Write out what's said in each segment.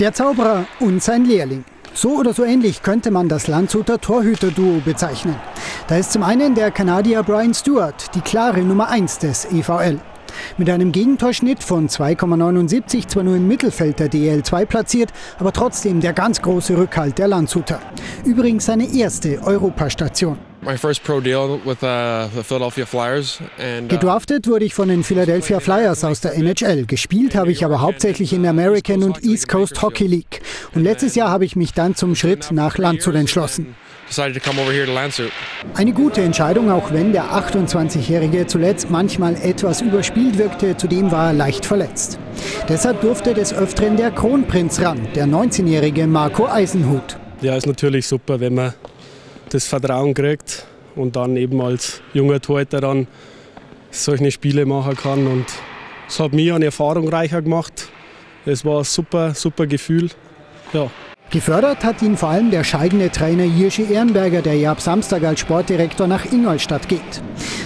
Der Zauberer und sein Lehrling. So oder so ähnlich könnte man das Landshuter Torhüter-Duo bezeichnen. Da ist zum einen der Kanadier Brian Stewart, die klare Nummer 1 des EVL. Mit einem Gegentorschnitt von 2,79 zwar nur im Mittelfeld der DL2 platziert, aber trotzdem der ganz große Rückhalt der Landshuter. Übrigens seine erste Europastation. Uh, uh, Gedraftet wurde ich von den Philadelphia Flyers aus der NHL. Gespielt habe ich aber hauptsächlich in der American und East Coast Hockey League. Und letztes Jahr habe ich mich dann zum Schritt nach Landshut entschlossen. Eine gute Entscheidung, auch wenn der 28-Jährige zuletzt manchmal etwas überspielt wirkte. Zudem war er leicht verletzt. Deshalb durfte des Öfteren der Kronprinz ran, der 19-jährige Marco Eisenhut. Ja, ist natürlich super, wenn man das Vertrauen kriegt und dann eben als junger Torhüter dann solche Spiele machen kann. Und es hat mich an Erfahrung reicher gemacht. Es war ein super, super Gefühl. Ja. Gefördert hat ihn vor allem der scheidende Trainer Jirschi Ehrenberger, der ja ab Samstag als Sportdirektor nach Ingolstadt geht.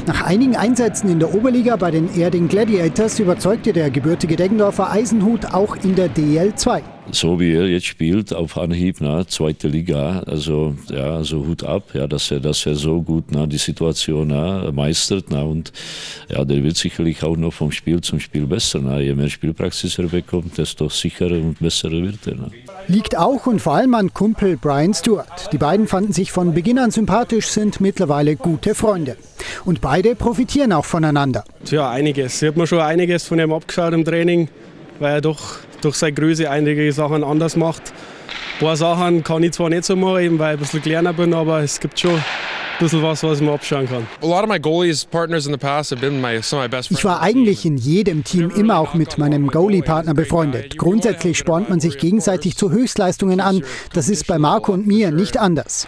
Nach einigen Einsätzen in der Oberliga bei den Erding Gladiators überzeugte der gebürtige Deggendorfer Eisenhut auch in der DL2 so wie er jetzt spielt, auf Anhieb, na, zweite Liga, also ja, also Hut ab, ja, dass er, dass er so gut na, die Situation na, meistert, na, und ja, der wird sicherlich auch noch vom Spiel zum Spiel besser. Na. Je mehr Spielpraxis er bekommt, desto sicherer und besser wird er. Na. Liegt auch und vor allem an Kumpel Brian Stewart. Die beiden fanden sich von Beginn an sympathisch, sind mittlerweile gute Freunde. Und beide profitieren auch voneinander. Ja, einiges. Ich habe mir schon einiges von ihm abgeschaut im Training, weil er doch durch seine Größe einige Sachen anders macht. Ein paar Sachen kann ich zwar nicht so machen, weil ich ein bisschen kleiner bin, aber es gibt schon bisschen was, was man abschauen kann. Ich war eigentlich in jedem Team immer auch mit meinem Goalie-Partner befreundet. Grundsätzlich spornt man sich gegenseitig zu Höchstleistungen an. Das ist bei Marco und mir nicht anders.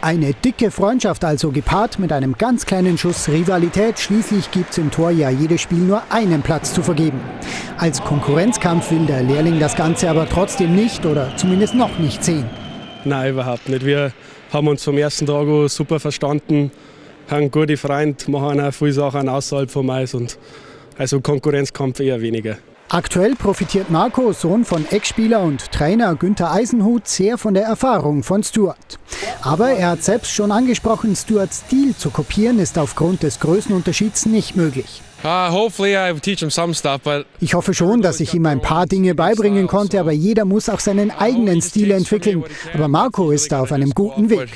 Eine dicke Freundschaft also gepaart mit einem ganz kleinen Schuss Rivalität. Schließlich gibt es im Tor ja jedes Spiel nur einen Platz zu vergeben. Als Konkurrenzkampf will der Lehrling das Ganze aber trotzdem nicht oder zumindest noch nicht sehen. Nein, überhaupt nicht. Wir haben uns vom ersten Tag super verstanden, haben gute Freunde, machen auch viele Sachen außerhalb vom Eis und also Konkurrenzkampf eher weniger. Aktuell profitiert Marco, Sohn von Ex-Spieler und Trainer Günther Eisenhut, sehr von der Erfahrung von Stuart. Aber er hat selbst schon angesprochen, Stuarts Stil zu kopieren ist aufgrund des Größenunterschieds nicht möglich. Uh, ich hoffe schon, dass ich ihm ein paar Dinge beibringen konnte, aber jeder muss auch seinen eigenen Stil entwickeln. Aber Marco ist da auf einem guten Weg.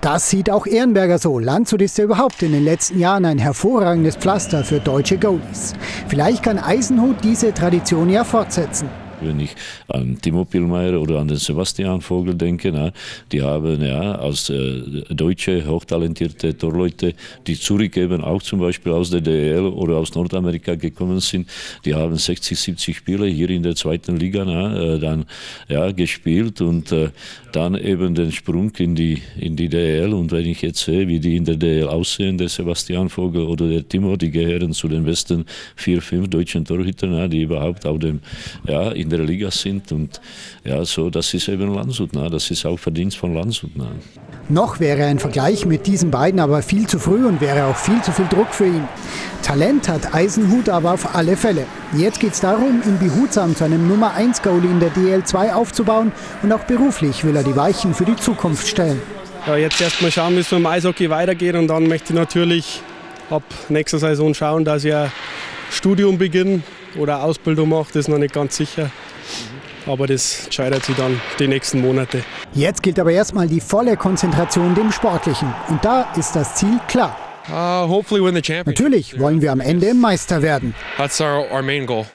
Das sieht auch Ehrenberger so. Landshut ist ja überhaupt in den letzten Jahren ein hervorragendes Pflaster für deutsche Goalies. Vielleicht kann Eisenhut diese Tradition ja fortsetzen. Wenn ich an Timo Pillmeier oder an den Sebastian Vogel denke, na, die haben ja als äh, deutsche, hochtalentierte Torleute, die zurückgeben, auch zum Beispiel aus der DL oder aus Nordamerika gekommen sind, die haben 60, 70 Spiele hier in der zweiten Liga na, äh, dann ja, gespielt und äh, dann eben den Sprung in die, in die DL. Und wenn ich jetzt sehe, wie die in der DL aussehen, der Sebastian Vogel oder der Timo, die gehören zu den besten vier, fünf deutschen Torhütern, die überhaupt auf dem, ja, in der Liga sind. Und ja, so, das ist eben Landshut. Ne? Das ist auch Verdienst von Landshut. Ne? Noch wäre ein Vergleich mit diesen beiden aber viel zu früh und wäre auch viel zu viel Druck für ihn. Talent hat Eisenhut aber auf alle Fälle. Jetzt geht es darum, ihn behutsam zu einem Nummer 1 Goalie in der DL2 aufzubauen und auch beruflich will er die Weichen für die Zukunft stellen. Ja, jetzt erst mal schauen, wie es beim Eishockey weitergeht und dann möchte ich natürlich ab nächster Saison schauen, dass ich Studium beginne oder Ausbildung mache, das ist noch nicht ganz sicher. Aber das entscheidet sich dann die nächsten Monate. Jetzt gilt aber erstmal die volle Konzentration dem Sportlichen. Und da ist das Ziel klar. Uh, Natürlich wollen wir am Ende Meister werden. That's our, our main goal.